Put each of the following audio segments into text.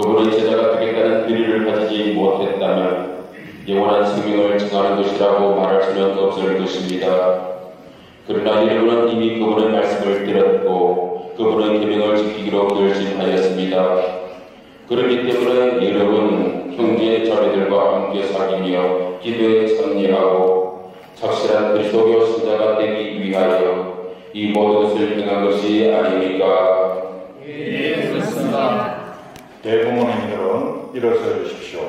그분의 제자가 되겠다는 비리를 가지지 못했다면 영원한 생명을 증하는 것이라고 말할 수는 없을 것입니다. 그러나 여러분은 이미 그분의 말씀을 들었고 그분의 계명을 지키기로 결심하였습니다. 그렇기 때문에 여러분 형제 자매들과 함께 사귀며 기도에 참여하고 착실한 그리스도교 신자가 되기 위하여 이 모든 것을 행한 것이 아닙니까? 예, 그렇습니다. 대부모님들은 일어서 주십시오.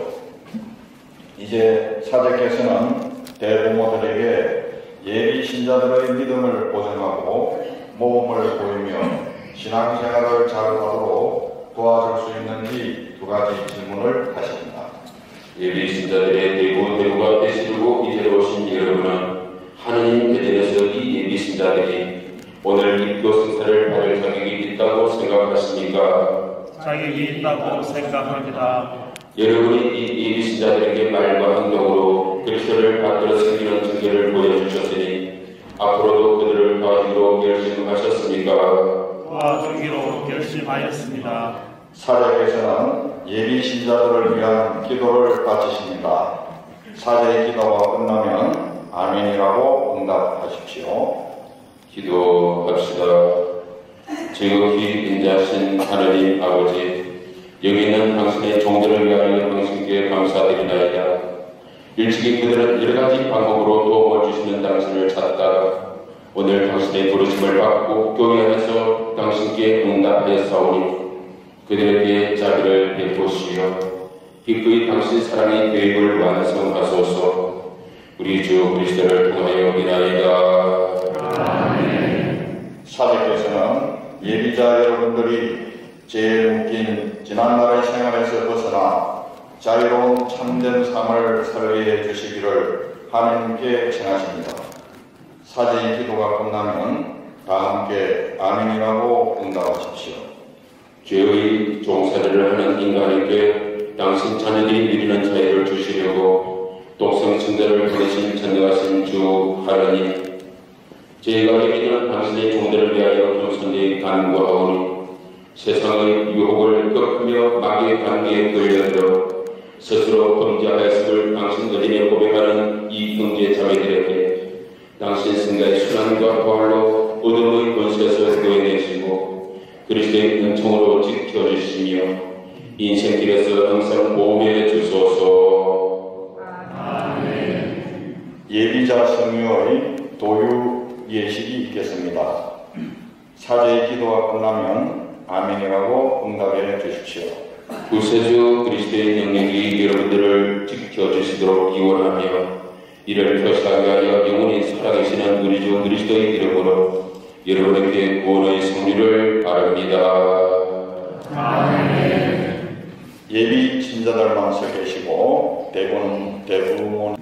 이제 사제께서는 대부모들에게 예비 신자들의 믿음을 보증하고 모험을 보이며 신앙생활을 잘하도록 도와줄 수 있는지 두 가지 질문을 하십니다. 예비 신자들의 대부 대우가 되시고 이제로 오신 여러분은 하느님 대전에서 이 예비 신자들이 오늘 기도 승사를 받을 자격이 있다고 생각하십니까? 자격이 있다고 생각합니다. 여러분이 이 예비 신자들에게 말과 행동으로 그리스도를 받들어 섬기는 증거를 보여주셨으니 앞으로도 그들을 도와주기로 결심하셨습니까? 도와주기로 결심하였습니다. 사제께서는 예비 신자들을 위한 기도를 바치십니다. 사제의 기도가 끝나면 아멘이라고 응답하십시오. 기도합시다. 지극히 인자신 하나님 아버지, 여기 있는 당신의 종들을 위하여 당신께 감사드리나이다. 일찍이 그들은 여러 가지 방법으로 도움을 주시는 당신을 찾다가 오늘 당신의 부르심을 받고 교회 안에서 당신께 응답하였사오니 그들에게 자비를 베푸시어 기꺼이 당신 사랑의 계획을 완성하소서 우리 주 그리스도를 통하여 이나이다. 사제께서는 예비자 여러분들이 제일 웃긴 지난날의 생활에서 벗어나 자유로운 참된 삶을 설계해 주시기를 하나님께 청하십니다. 사제의 기도가 끝나면 다 함께 아멘이라고 응답하십시오. 죄의 종사를 하는 인간에게 당신 자녀들이 누리는 자유를 주시려고 독성 증거를 보내신 전능하신 주 하나님 저희가 여기는 당신의 종들을 위하여 겸손히 간구하오니 세상의 유혹을 꺾으며 마귀의 관계에 끌려들어 스스로 범죄하였음을 당신 어린에 고백하는 이 형제 자매들에게 당신 승가의 순환과 부활로 어둠의 권세에서 구해내시고 그리스도의 은총으로 지켜주시며 인생길에서 항상 보호해 주소서. 예비자 성유의 도유 예식이 있겠습니다. 사제의 기도가 끝나면 아멘이라고 응답해 주십시오. 구세주 그리스도의 영역이 여러분들을 지켜주시도록 기원하며 이를 표시하기 위하여 영원히 살아계시는 우리 주 그리스도의 이름으로 여러분에게 구원의 승리를 바랍니다. 예비 신자들만 서 계시고 대부분 대부분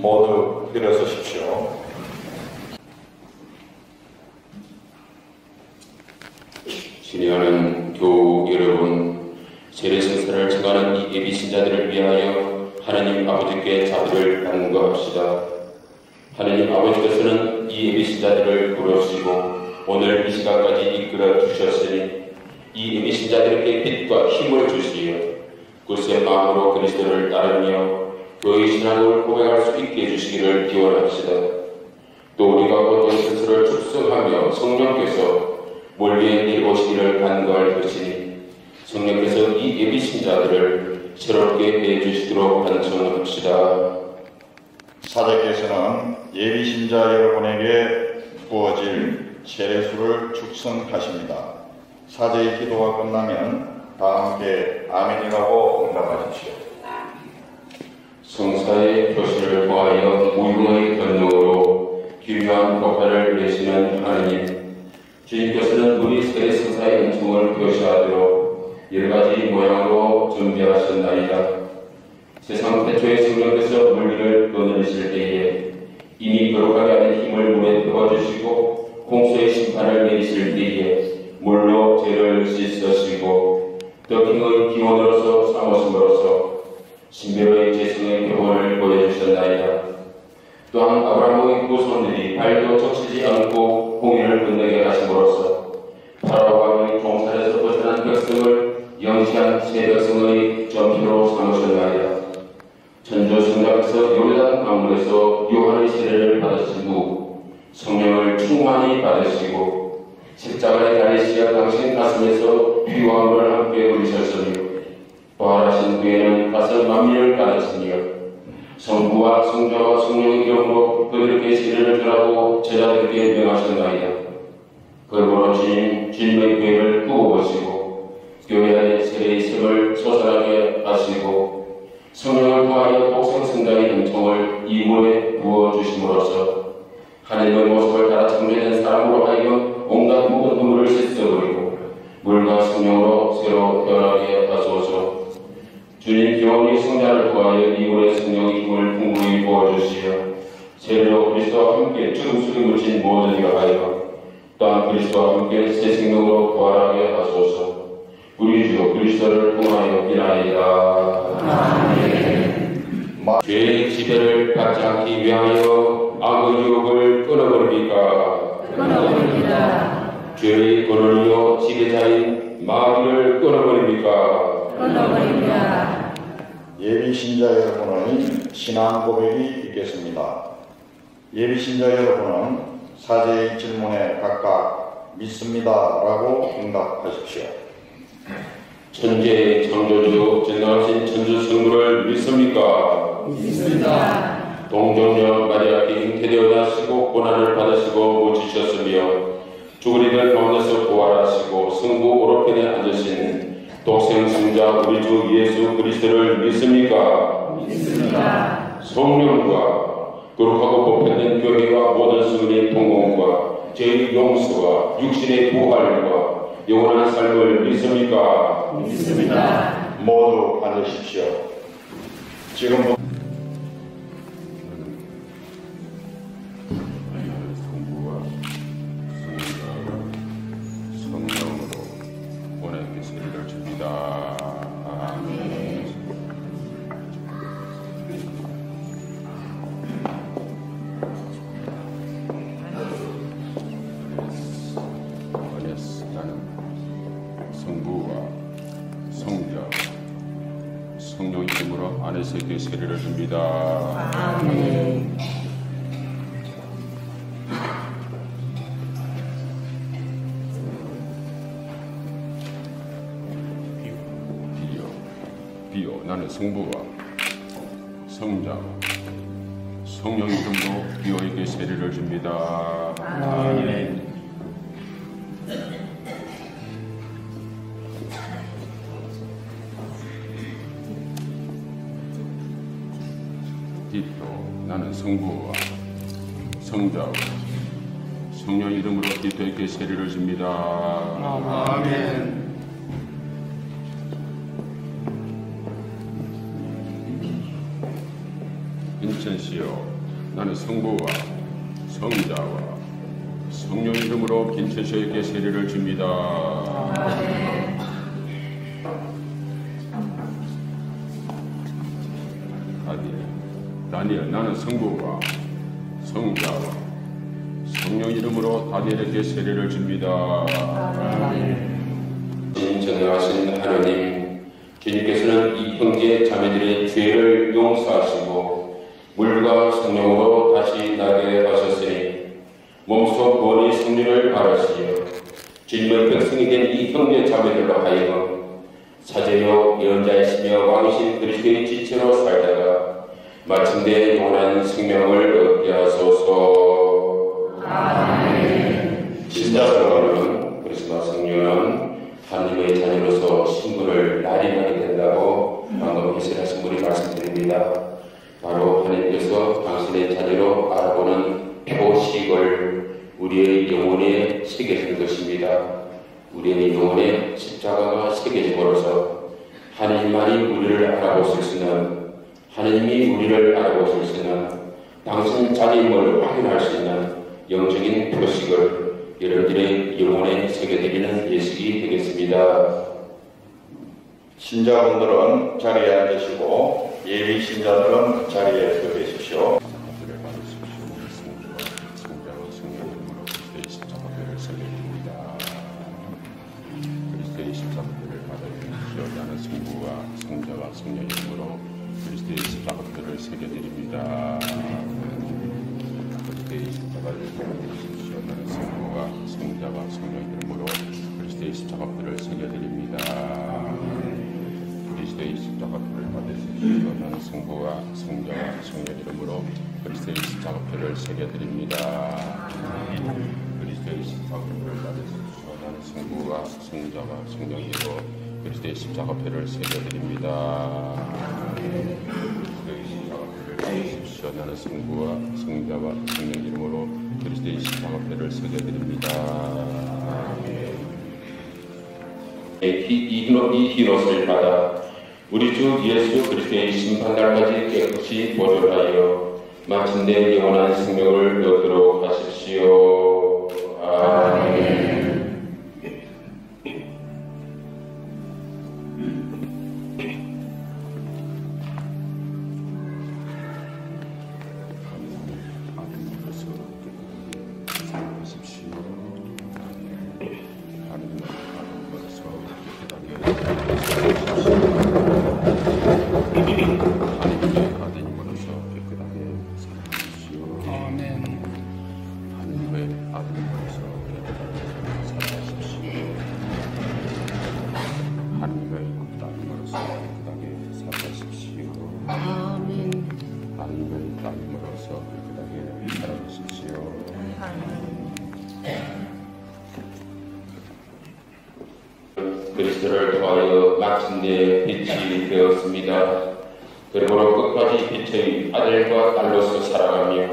모두 일어서십시오. 신의하는 교우 여러분, 세례 성사를 청하는 이 예비 신자들을 위하여 하나님 아버지께 자비를 간구합시다. 하나님 아버지께서는 이 예비 신자들을 부르시고 오늘 이 시간까지 이끌어 주셨으니 이 예비 신자들에게 빛과 힘을 주시어 굳세 마음으로 그리스도를 따르며 교의 신앙을 고백할 수 있게 해주시기를 기원합시다. 또 우리가 어떤 스스로를 축성하며 성령께서 멀리에 내려오시기를 간구할 것이니 성령께서 이 예비 신자들을 새롭게 간청합시다. 사제께서는 예비 신자 여러분에게 부어질 세례수를 축성하십니다. 사제의 기도가 끝나면 다 함께 아멘이라고 응답하십시오. 성사의 표시를 보하여 무용의 권능으로 기묘한 폭발을 내시는 하느님 주님께서는 우리 세례 성사의 은총을 표시하도록 여러 가지 모양으로 준비하셨나이다. 세상 태초의 성령께서 물기를 끊으실 때에 이미 거룩하게 하는 힘을 물에 부어주시고 공소의 심판을 내리실 때에 물로 죄를 씻으시고 더킹의 기원으로서 삼으심으로써 신비로의 재성의 교훈을 보여주셨나이다. 또한 아브라함의 후손들이 발도 적시지 않고 공연을 건너게 하심으로써 파라오 왕의 종살에서 벗어난 백성을 영시한 새 백성의 점표로 삼으셨나이다. 천주 성자께서 요르단 강물에서 요한의 세례를 받으신 후 성령을 충만히 받으시고 십자가에 달리시어 당신 가슴에서 피와 물을 함께 흘리셨으며 부활하신 후에는 가슴 만민을 가르치며 성부와 성자와 성령의 이름으로 그들에게 세례를 주라고 제자들에게 명하셨나이다. 그러므로 주님, 주님의 교회를 구워보시고 교회 안에 세례의 샘을 솟아나게 하시고 성령을 통하여 성자의 은총을 이 물에 부어주심으로써 하나님의 모습을 따라 청소된 사람으로 하여금 온갖 묵은 눈물을 씻어버리고 물과 성령으로 새로 변하게 하소서. 주님 기원이 성자를 구하여 이 물의 성령의 힘을 풍부히 부어주시어 세례로 그리스도와 함께 죽음 속에 묻힌 모든 이가 하여 또한 그리스도와 함께 새 생명으로 부활하게 하소서 우리 주 그리스도를 통하여 비나이다 죄의 지배를 받지 않기 위하여 악의 유혹을 끊어버립니까 끊어버립니다. 죄의 근원이요 지배자인 마귀를 끊어버립니까 끊어버립니다. 예비 신자 여러분의 신앙 고백이 있겠습니다. 예비 신자 여러분은 사제의 질문에 각각 믿습니다라고 응답하십시오. 천재의 창조주 전능하신 천주 성부를 믿습니까? 믿습니다. 동정녀 마리아께 잉태되어 나시고 고난을 받으시고 묻히셨으며 죽은 이들 가운데서 부활하시고 성부 오른편에 앉으신 독생 성자 우리 주 예수 그리스도를 믿습니까? 믿습니다. 성령과 거룩하고 보편된 교회와 모든 성인의 동공과 죄의 용서와 육신의 부활과 영원한 삶을 믿습니까? 믿습니다. 모두 앉으십시오. 지금부터 비어 나는 성부와 성자와 성령 이름으로 비어에게 세례를 줍니다. 아멘. 디토 나는 성부와 성자와 성령 이름으로 디토에게 세례를 줍니다. 아멘. 인천시여 나는 성부와 성자와 성령 이름으로 김천시에게 세례를 줍니다. 다니엘 다니엘 나는 성부와 성자와 성령 이름으로 다니엘에게 세례를 줍니다. 전능하신 하나님, 주님께서는 이 형제 자매들의 죄를 용서하시고 물과 성령으로 다시 나게 하셨으니 몸소 구원의 승리를 바라시어 주님의 백성이 된 이 형제 자매들로 하여금 사제요 예언자이시며 왕이신 그리스도의 지체로 살다가 마침내 영원한 생명을 얻게 하소서. 신자들은 그리스도 성령은 하나님의 자녀로서 신분을 날인하게 된다고 방금 해설하신 분이 말씀드립니다. 바로 하나님께서 당신의 자녀로 알아보는 표식을 우리의 영혼에 새겨진 것입니다. 우리의 영혼에 십자가가 새겨짐으로써 하나님만이 우리를 알아보실 수 있는 하나님이 우리를 알아보실 수 있는 당신 자녀임을 확인할 수 있는 영적인 표식을 여러분들의 영혼에 새겨드리는 예식이 되겠습니다. 신자분들은 자리에 앉으시고 예비 신자들은 자리에 서 계십시오. 그리스도의 십자가표를 새겨드립니다. 나는 성부와 성자와 성령 이름으로 그리스도의 십자가표를 새겨드립니다. 이 흰옷, 이 흰 옷을 받아 우리 주 예수 그리스도의 심판날까지 깨끗이 보존하여 마침내 영원한 생명을 얻도록 하십시오. 하나님의 따님으로서 깨끗하게 살아가십시오. 하나님의 따님으로서 깨끗하게 살아가십시오. 그리스도를 통하여 마침내 빛이 되었습니다. 그러므로 끝까지 빛의 아들과 딸로서 살아가며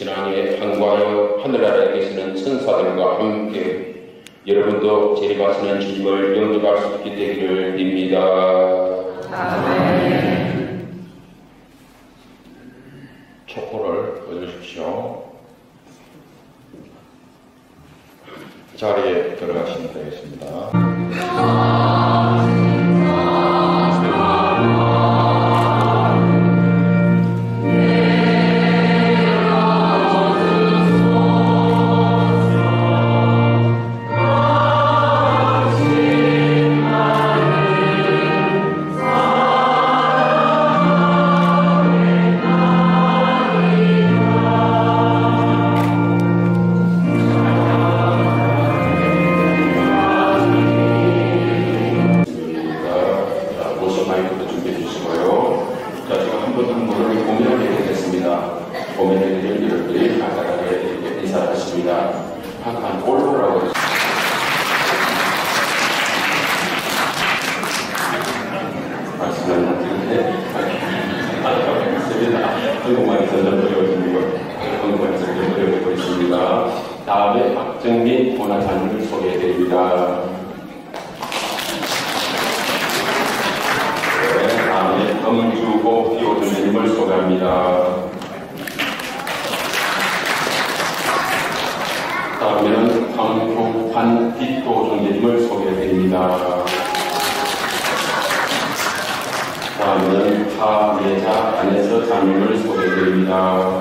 신앙에 항구하여 하늘나라에 계시는 천사들과 함께 여러분도 재림하시는 주님을 영접할 수 있게 되기를 빕니다. 초코 다음에 엄주호 비오드님을 소개합니다. 다음에는 황국환 뒷도종님을 소개해드립니다. 다음에는 하예자 안에서 장님을 소개해드립니다.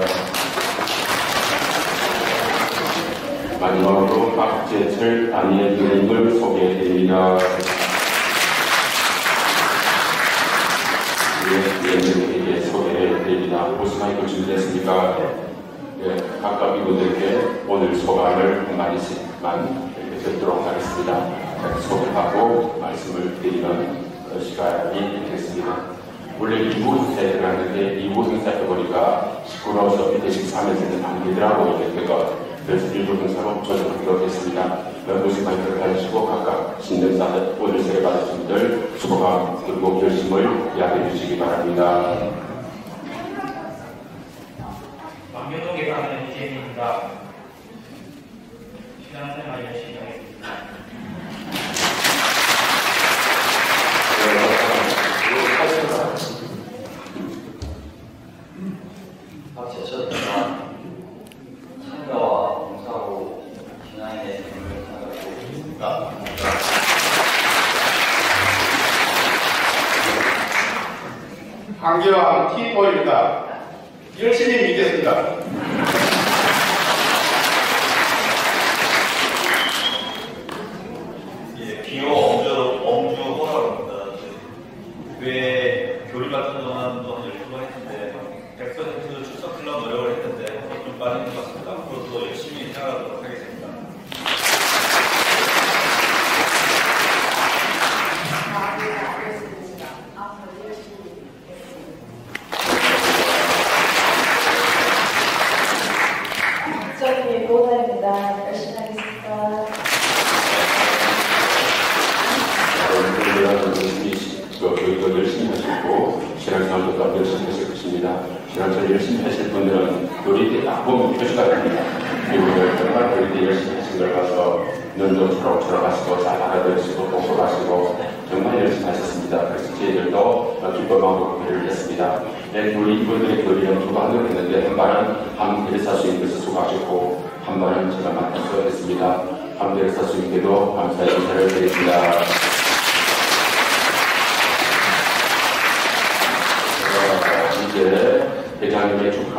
마지막으로 박재철 다니엘 교님을 소개해드립니다. 여러분들께 오늘 소감을 한 마디씩만 드리도록 하겠습니다. 소감하고 말씀을 드리는 어, 시간이 되겠습니다. 원래 2부 행사에 들어갔는데 2부 행사 거리가 19로서 113에서는 안 되더라고요. 그래서 일부 행사로 조정하기로 했습니다. 무슨 발표를 가지시고 각각 신년사 오늘 세례 받으신 분들 소감 그리고 결심을 이야기해 주시기 바랍니다. Da. Și asta mai e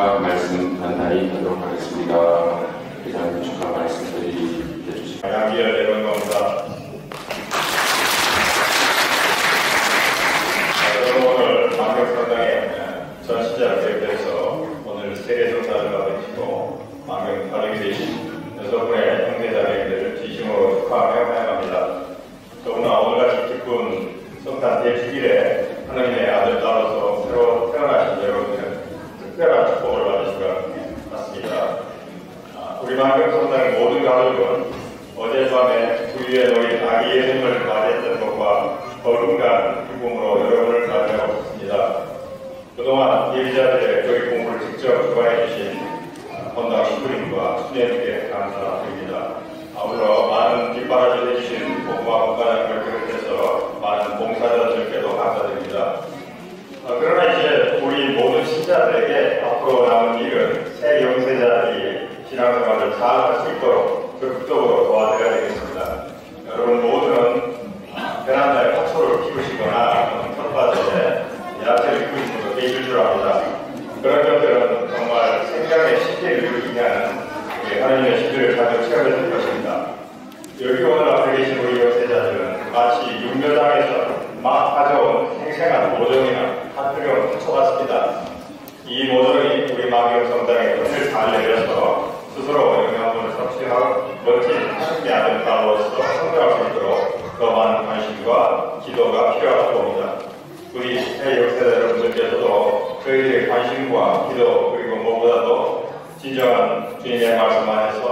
축하 말씀 간단히 하도록 하겠습니다. 그 대장님 축하 말씀드리겠습니다. 양기열 대관검사 관심과 기도 그리고 무엇보다도 진정한 주님의 말씀 안에서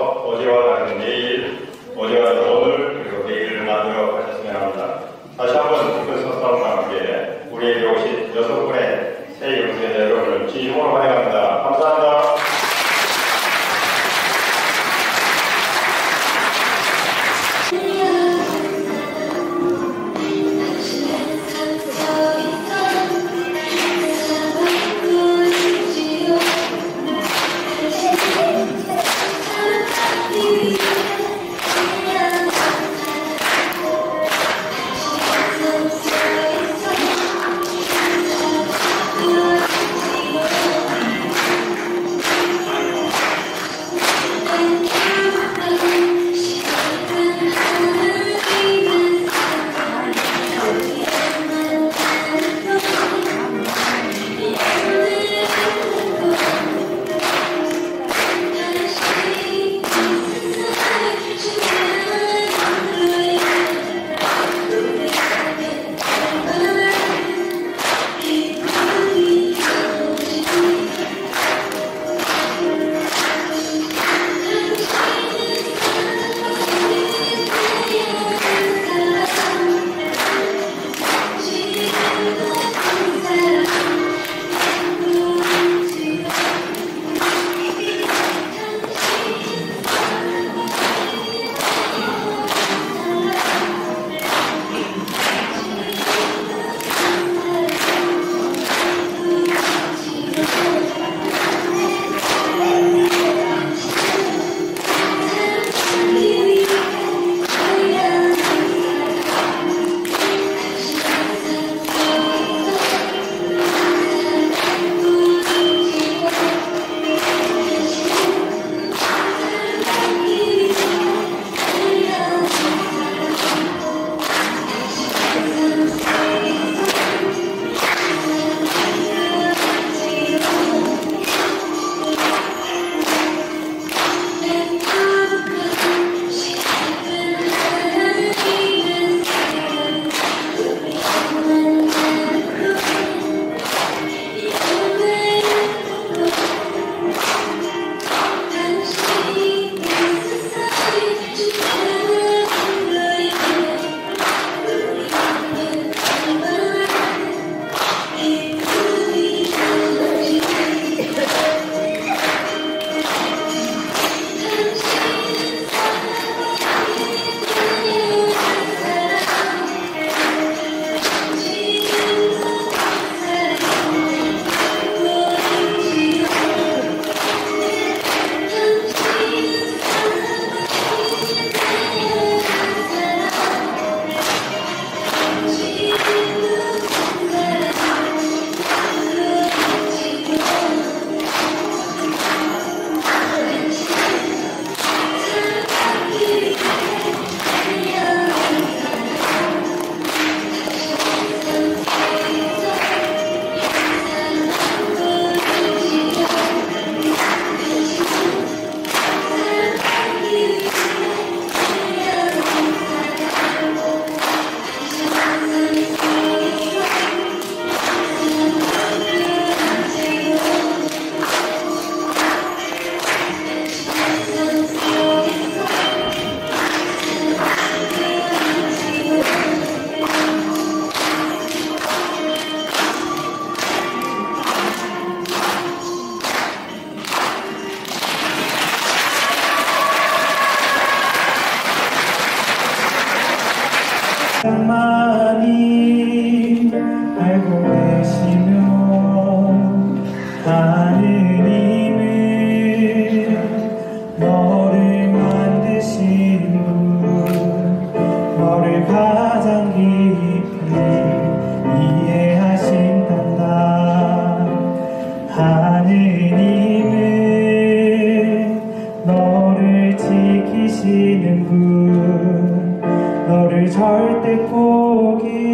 하시는 분 너를 절대 포기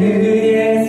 Who is